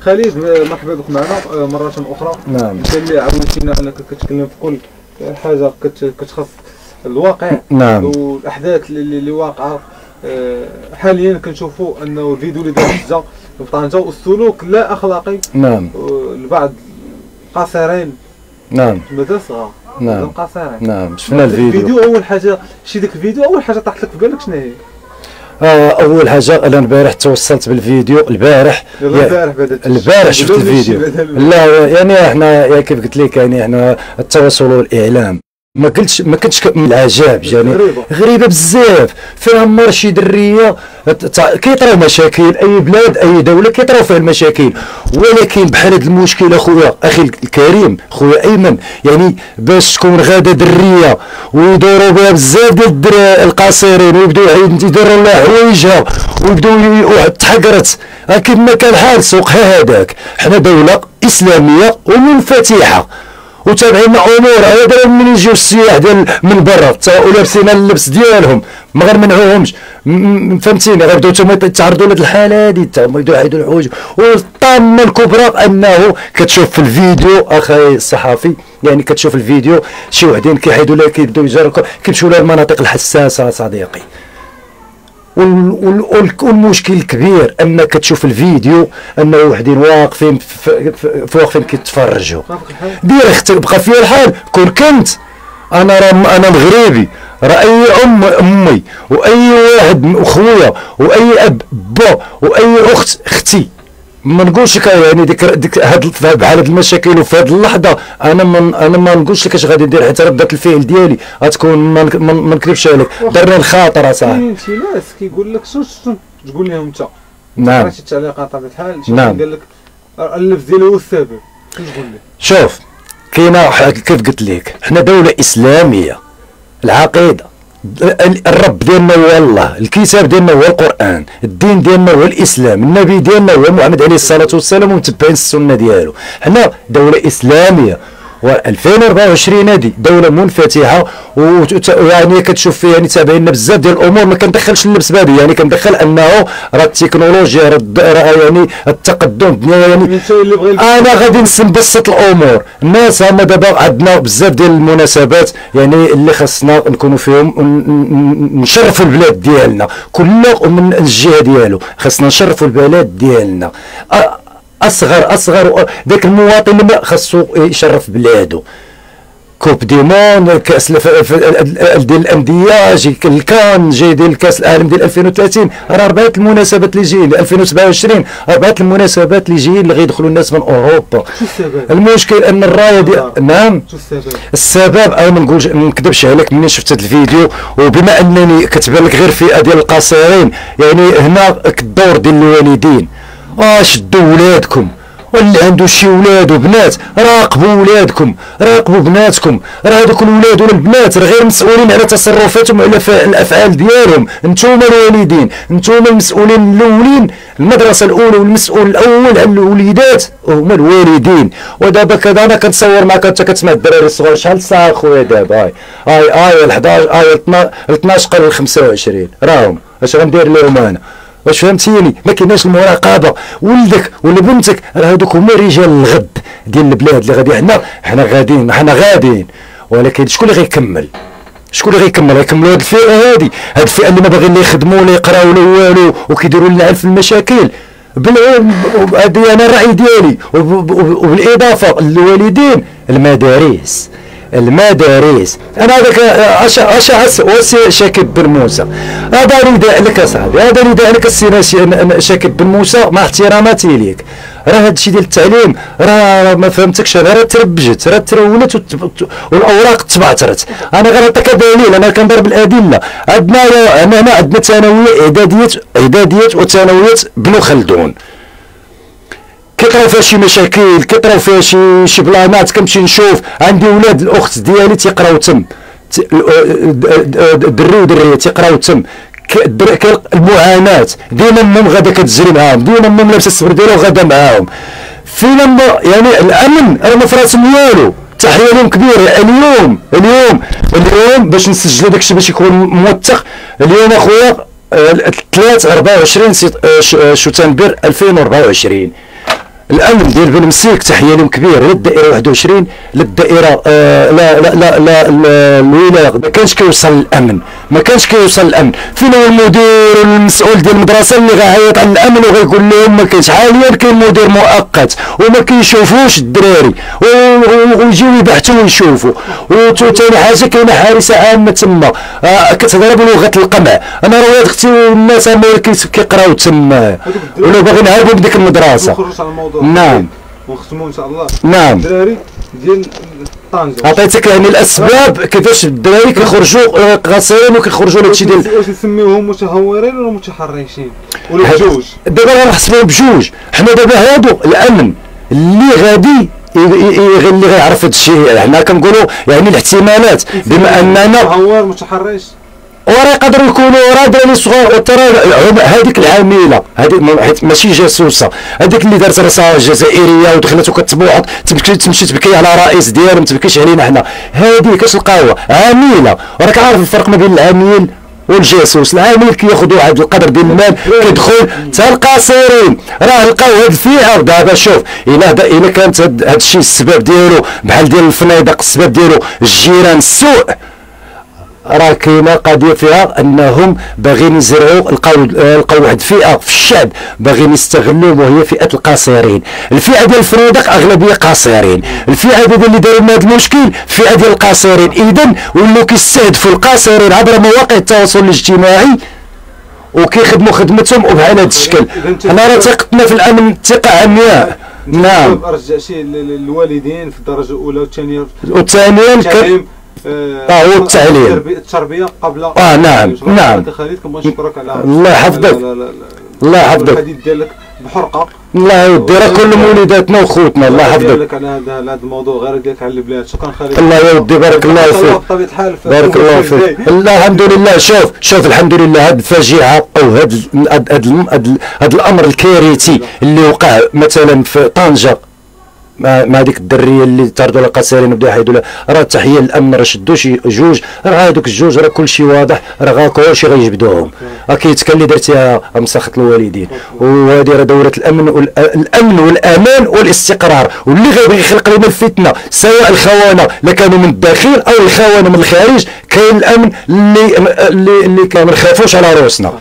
خالد مرحبا بك معنا آه، مرة أخرى. نعم. أنت اللي عودتينا أنك كتكلم في كل حاجة كت- كتخص الواقع نعم. والأحداث اللي اللي واقعة. آه، حاليا كنشوفوا أنه الفيديو اللي دار حجة في طنجة والسلوك لا أخلاقي. نعم. آه، لبعض القاصرين نعم. مازال صغار نعم. قاصرين. نعم. شفنا الفيديو. الفيديو أول حاجة شي ديك الفيديو أول حاجة طاحت لك في بالك شنو هي؟ آه أول حاجة أنا البارح توصلت بالفيديو البارح البارح البارح شفت الفيديو. لا يعني إحنا كيف قلت لك يعني إحنا التواصل والإعلام. ما قلتش ما كنتش العجاب يعني غريبة. غريبة بزاف. فيها مر شي دريه كيطراو مشاكل. أي بلاد أي دولة كيطراو فيها المشاكل. ولكن بحال هذا المشكل اخويا أخي الكريم خويا أيمن يعني باش تكون غادة درية ويدوروا بها بزاف ديال القاصرين ويبداو يديروا لها حوايجها ويبداو تحقرت. أكيد ما كان حال سوقها هذاك. حنا دولة إسلامية ومنفتحة. وتابعين امور هذا من يجيو السياح ديال من برا ولابسين اللبس ديالهم ما غنمنعوهمش. فهمتيني؟ غيبداو تما يتعرضوا لهاد الحالة هادي تا هما يبداو يعيدوا الحوايج والطامه الكبرى أنه كتشوف في الفيديو أخي الصحفي يعني كتشوف الفيديو شي وحدين كيحيدوا لها كيبداو يجركوا كيمشيو لها المناطق الحساسة صديقي. والمشكل الكبير أنك تشوف الفيديو أنه وحدين واقفين في, في, في واقفين كيتفرجوا. دير بقى فيا الحال كون كنت أنا راه أنا مغربي راه أي ام أمي وأي واحد أخويا وأي أب با وأي أخت أختي ما نقولش لك يعني ديك ديك هاد بحال هاد المشاكل وفي هاد اللحظة أنا ما أنا ما نقولش لك اش غادي ندير حيت ردة الفعل ديالي. غتكون ما نك- ما ما نكذبش عليك. درني الخاطر أصاحبي. شي ناس كيقول لك شنو شنو تقول لهم أنت؟ نعم. شي تعليقات بطبيعه الحال. نعم. قال لك اللفظ ديالو هو السبب. شنو تقول له؟ شوف كاينة كيف قلت لك حنا دولة إسلامية العقيدة. ال- الرب ديالنا هو الله الكتاب ديالنا هو القرآن الدين ديالنا هو الإسلام النبي ديالنا هو محمد عليه الصلاة والسلام ومتبعين السنة ديالو. حنا دولة إسلامية. و 2024 هذه دولة منفتحة ويعني كتشوف فيها يعني تابعين بزاف ديال الأمور. ما كندخلش اللبس بهذه يعني كندخل أنه راه التكنولوجيا راه يعني التقدم الدنيا يعني أنا غادي نبسط الأمور. الناس هما دابا عندنا بزاف ديال المناسبات يعني اللي خاصنا نكونوا فيهم نشرفوا البلاد ديالنا. كل من الجهة ديالو خاصنا نشرفوا البلاد ديالنا. أصغر أصغر ذاك المواطن اللي ما خاصو يشرف بلاده coupe du monde كأس ديال الأندية جي ال CAN جاي ديال كأس العالم ديال 2030 راه اربعه المناسبات اللي جايين 2027 اربعه المناسبات اللي جايين اللي غيدخلوا الناس من أوروبا. شو السبب؟ المشكل أن الراية ديال نعم. شو السبب؟ السبب أنا ما نقولش ما نكذبش عليك مني شفت هذا الفيديو؟ وبما أنني كتبان لك غير فئة ديال القاصرين يعني هنا الدور ديال الوالدين. آه شدوا ولادكم. واللي عنده شي ولاد وبنات راقبوا ولادكم راقبوا بناتكم. راه هذوك الولاد ولا البنات راه غير مسؤولين على تصرفاتهم وعلى الأفعال ديالهم. انتوما الوالدين انتوما المسؤولين الأولين. المدرسة الأولى والمسؤول الأول على الوليدات هما الوالدين. ودابا كذا أنا كنتصور معك أنت كتسمع الدراري الصغار. شحال الساعة خويا دابا؟ هاي هاي هاي ال 11 هاي ال 12 قبل ال 25 راهم اش غندير لهم أنا؟ واش فهمتيني؟ ما كايناش المراقبة. ولدك ولا بنتك راه هذوك هما رجال الغد ديال البلاد اللي غادي حنا حنا غاديين حنا غاديين. ولكن شكون اللي غيكمل؟ شكون اللي غيكمل؟ غيكملوا هاد الفئة هادي. هاد الفئة اللي ما باغيين لا يخدموا ولا يقراو ولا والو وكيديروا لنا في المشاكل. بالعلم هذه أنا الرأي ديالي. وب- وب- وبالإضافة للوالدين المدارس. المدارس. أنا هذاك اش اش وسي شاكب بن موسى. هذا نداء لك اصاحبي هذا نداء لك السي شاكب بن موسى مع احتراماتي ليك. راه هذا الشيء ديال التعليم راه ما فهمتكش أنا راه تربجت راه ترولت والأوراق تبعترت أنا غنعطيك دليل أنا كنضرب الأدلة. عندنا هنا عندنا ثانوية اعداديات اعداديات وثانويات بنو خلدون. كيطراو فيها شي مشاكل كيطراو فيها شي شي بلانات كنمشي نشوف. عندي ولاد الأخت ديالي تيقراو تم. الدري ودريه تيقراو تم. المعاناة. ديما امهم غادا كتجري معاهم. ديما امهم لابسة الصبر ديالها وغادا معاهم. فينا يعني الأمن راه ما فراسهم والو. تحية لهم كبيرة. اليوم اليوم اليوم باش نسجلوا داكشي باش يكون موثق. اليوم أخويا 3 24 سيت- آه، ش- آه، شتنبر 2024 الامن ديال بن مسيك تحية لهم كبير للدائرة 21 للدائرة آه لا لا لا لا لا- الولايه ما كانش كيوصل الأمن. ما كانش كيوصل الأمن. فين هو المدير والمسؤول ديال المدرسة اللي غيعيط على الأمن وغيقول لهم ما كاينش حاليا كاين مدير مؤقت وما كيشوفوش الدراري ويجيو يبحثوا ويشوفوا. وثاني حاجة كاينة حارسة عامة تما. آه كتهضر بلغه القمع. أنا راه ولاد أختي كيس- كيقراو تما. ولا باغي نهربوا من ديك المدرسة. نعم. ونختموا إن شاء الله. نعم. الدراري ديال طنجة عطيتك يعني الأسباب كيفاش الدراري كيخرجوا آه، قاصرين وكيخرجوا لهادشي ديال واش نسميوهم متهورين ولا متحرشين؟ ولا بجوج؟ دابا غنحسبوهم بجوج. حنا دابا هادو الأمن اللي غادي اللي غيعرف هذا الشيء. حنا كنقولوا يعني الاحتمالات. بما اننا متهور متحرش. وراه يقدروا يكونوا راه دراري صغار وترى هم- هذيك العاملة هذيك حيت ماشي جاسوسه هذيك اللي دارت راسها جزائريه ودخلت وكتبوعط تمشي تمشي تبكي على رئيس ديالها ما تبكيش علينا حنا. هذه كتلقاوها عاملة. راك عارف الفرق ما بين العميل والجاسوس. العامل كياخذ واحد القدر ديال المال كيدخل حتى القاصرين. راه لقاو هاد الفئة. دابا شوف إلا إلا كانت هاد الشيء السبب ديالو بحال ديال الفنادق السبب ديالو الجيران السوء. راه كاينة قضيه فيها انهم باغيين يزرعوا لقاو آه، لقاو واحد الفئه في الشعب باغيين يستغلوهم وهي فئه القاصرين. الفئه ديال الفنادق اغلبيه قاصرين. الفئه ديال اللي داروا هذا المشكل فئه ديال القاصرين. اذا ولاو كيستهدفوا القاصرين عبر مواقع التواصل الاجتماعي وكيخدموا خدمتهم وبحال هذا الشكل. حنا راه ثقتنا في الأمن ثقة عمياء نعم. رجع شيء للوالدين في الدرجة الأولى والثانية. وثانيا آه، هو التعليم. التربيه قبل آه، نعم، نعم. خالد كنبغي نشكرك على الله يحفظك. الله يحفظك. الحديث ديالك بحرقة. الله يودي راه كل مولداتنا وخوتنا الله يحفظك. على هذا على هذا الموضوع غير ديالك على البلاد. شكرا خالد الله يودي بارك الله فيك. بطبيعة الحال في- بارك الله في فيك. الحمد لله. شوف شوف الحمد لله هاد الفاجعة أو ال- هاد الأمر الكارثي اللي وقع مثلا في طنجة. مع مع ديك الدرية اللي طردوا لها قصيرين وبداو يحيدوا لها. راه تحيه للامن راه شدوا شي جوج. راه هادوك الجوج راه كلشي واضح. راه كلشي غيجبدوهم. راه كيتكا اللي درتيها مسخط الوالدين. وهذه راه دوره الأمن الأمن والأمان والاستقرار. واللي غيبغي يخلق لنا الفتنة سواء الخونه لا كانوا من الداخل أو الخونه من الخارج كاين الأمن اللي اللي اللي كان ما نخافوش على روسنا